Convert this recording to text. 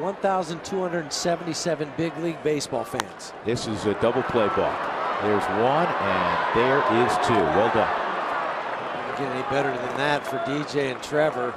1,277 big league baseball fans. This is a double play ball. There's one, and there is two. Well done. Get any better than that for DJ and Trevor.